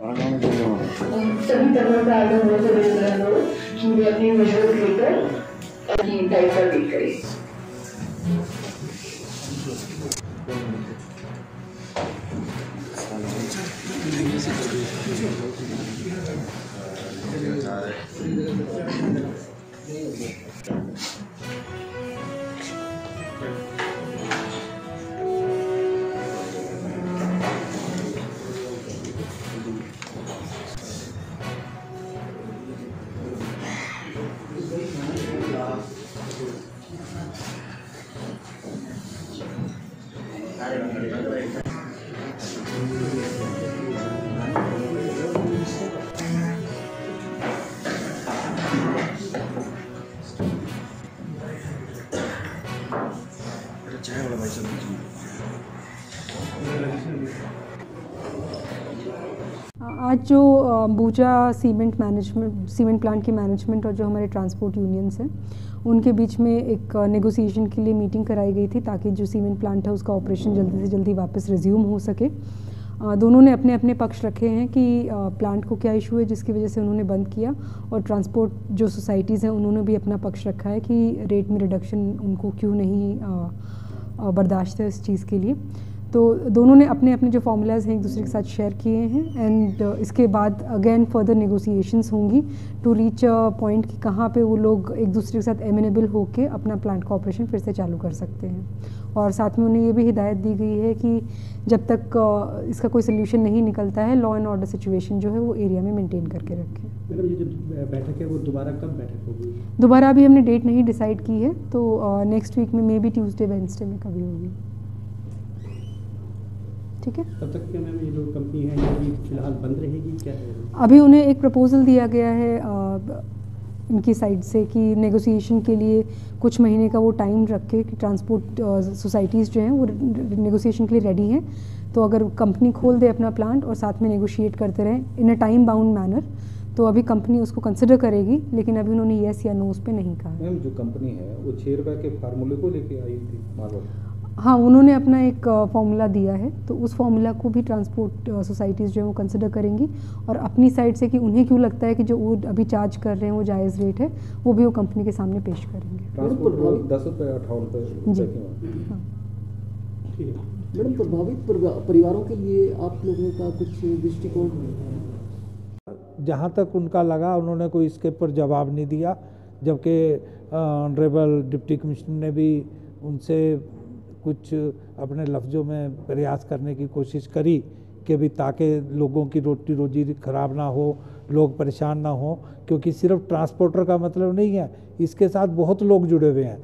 सभी तरह का हो तो मित्रों कि वे अपनी विजुअल लेकर अपनी टाइप पर क्लिक करें thank you आज जो Ambuja cement management, cement plant की मैनेजमेंट और जो हमारे ट्रांसपोर्ट यूनियंस हैं, उनके बीच में एक नेगोशिएशन के लिए मीटिंग कराई गई थी ताकि जो सीमेंट प्लांट है उसका ऑपरेशन जल्दी से जल्दी वापस रिज्यूम हो सके। दोनों ने अपने अपने पक्ष रखे हैं कि प्लांट को क्या इशू है जिसकी वजह से उन्होंने बंद किया और ट्रांसपोर्ट जो सोसाइटीज़ हैं उन्होंने भी अपना पक्ष रखा है कि रेट में रिडक्शन उनको क्यों नहीं बर्दाश्त है इस चीज़ के लिए। तो दोनों ने अपने अपने जो फार्मूलाज हैं एक दूसरे के साथ शेयर किए हैं एंड इसके बाद अगेन फर्दर नेगोशिएशंस होंगी टू रीच अ पॉइंट कि कहाँ पे वो लोग एक दूसरे के साथ एमिनेबल होके अपना प्लांट का ऑपरेशन फिर से चालू कर सकते हैं। और साथ में उन्हें ये भी हिदायत दी गई है कि जब तक इसका कोई सोल्यूशन नहीं निकलता है लॉ एंड ऑर्डर सिचुएशन जो है वो एरिया में मेनटेन करके रखें। बैठक है वो दोबारा कब बैठक होगी? दोबारा अभी हमने डेट नहीं डिसाइड की है तो नेक्स्ट वीक में मे बी ट्यूसडे वेंसडे में कभी होगी। ठीक है? तब तक क्या मैम ये जो कंपनी है ये अभी फ़िलहाल बंद रहेगी? क्या है? अभी उन्हें एक प्रपोजल दिया गया है इनकी साइड से कि नेगोशिएशन के लिए कुछ महीने का वो टाइम रखे कि ट्रांसपोर्ट सोसाइटीज़ जो हैं वो नेगोशिएशन के लिए रेडी हैं। तो अगर कंपनी खोल दे अपना प्लांट और साथ में नेगोशिएट करते रहें in a time bound manner तो अभी कंपनी उसको कंसिडर करेगी लेकिन अभी उन्होंने येस या नो उस पर नहीं कहा। मैम जो कंपनी है वो छः रुपये के फार्मूले को लेके आई थी मालवा। हाँ उन्होंने अपना एक फॉर्मूला दिया है तो उस फॉर्मूला को भी ट्रांसपोर्ट सोसाइटीज़ जो है वो कंसिडर करेंगी और अपनी साइड से कि उन्हें क्यों लगता है कि जो वो अभी चार्ज कर रहे हैं वो जायज़ रेट है वो भी वो कंपनी के सामने पेश करेंगे। दस रुपये अठावन रुपये जी। हाँ। मैडम प्रभावित परिवारों के लिए आप लोगों का कुछ दृष्टिकोण जहाँ तक उनका लगा उन्होंने कोई इसके ऊपर जवाब नहीं दिया जबकि ऑनरेबल डिप्टी कमिश्नर ने भी उनसे कुछ अपने लफ्ज़ों में प्रयास करने की कोशिश करी कि भी ताकि लोगों की रोटी रोजी खराब ना हो, लोग परेशान ना हो, क्योंकि सिर्फ़ ट्रांसपोर्टर का मतलब नहीं है। इसके साथ बहुत लोग जुड़े हुए हैं।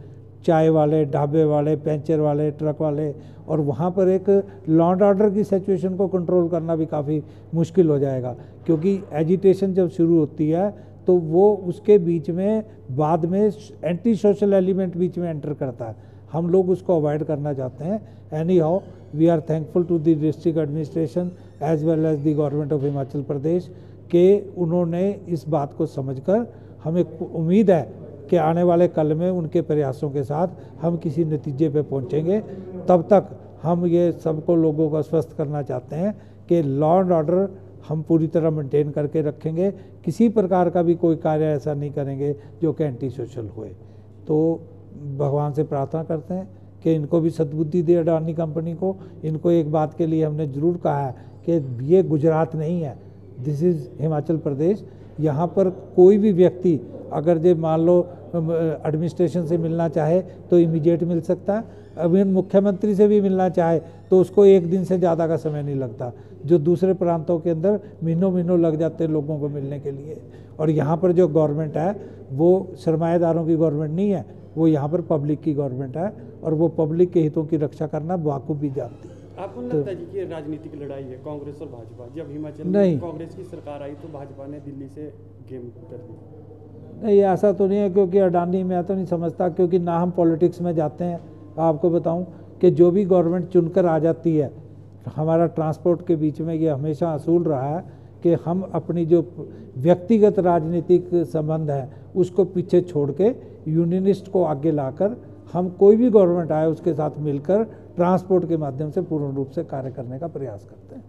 चाय वाले, ढाबे वाले, पेंचर वाले, ट्रक वाले, और वहाँ पर एक लॉन्ड ऑर्डर की सिचुएशन को कंट्रोल करना भी काफ़ी मुश्किल हो जाएगा, क्योंकि एजिटेशन जब शुरू होती है तो वो उसके बीच में, बाद में एंटी सोशल एलिमेंट बीच में एंटर करता है। हम लोग उसको अवॉइड करना चाहते हैं. Anyhow we are thankful to the district administration as well as the government of Himachal Pradesh के उन्होंने इस बात को समझकर हमें उम्मीद है कि आने वाले कल में उनके प्रयासों के साथ हम किसी नतीजे पे पहुँचेंगे. तब तक हम ये सबको लोगों को स्वस्थ करना चाहते हैं कि लॉ एंड ऑर्डर हम पूरी तरह मेंटेन करके रखेंगे. किसी प्रकार का भी कोई कार्य ऐसा नहीं करेंगे जो कि एंटी सोशल होए. तो भगवान से प्रार्थना करते हैं कि इनको भी सद्बुद्धि दे अडानी कंपनी को। इनको एक बात के लिए हमने ज़रूर कहा है कि ये गुजरात नहीं है। दिस इज़ हिमाचल प्रदेश यहाँ पर कोई भी व्यक्ति अगर जो मान लो एडमिनिस्ट्रेशन से मिलना चाहे तो इमीडिएट मिल सकता है। अभी मुख्यमंत्री से भी मिलना चाहे तो उसको एक दिन से ज़्यादा का समय नहीं लगता। जो दूसरे प्रांतों के अंदर महीनों महीनों लग जाते हैं लोगों को मिलने के लिए। और यहाँ पर जो गवर्नमेंट है, वो सरमाएदारों की गवर्नमेंट नहीं है। वो यहाँ पर पब्लिक की गवर्नमेंट है और वो पब्लिक के हितों की रक्षा करना बाखूब भी जानती है। आपको नहीं लगता जी कि ये राजनीतिक लड़ाई है कांग्रेस और भाजपा? जब हिमाचल नहीं। में कांग्रेस की सरकार आई तो भाजपा ने दिल्ली से गेम कर दी। नहीं ऐसा तो नहीं है क्योंकि अडानी मैं तो नहीं समझता क्योंकि ना हम पॉलिटिक्स में जाते हैं। आपको बताऊँ कि जो भी गवर्नमेंट चुनकर आ जाती है हमारा ट्रांसपोर्ट के बीच में ये हमेशा असूल रहा है कि हम अपनी जो व्यक्तिगत राजनीतिक संबंध है, उसको पीछे छोड़ के यूनियनिस्ट को आगे लाकर हम कोई भी गवर्नमेंट आए, उसके साथ मिलकर ट्रांसपोर्ट के माध्यम से पूर्ण रूप से कार्य करने का प्रयास करते हैं।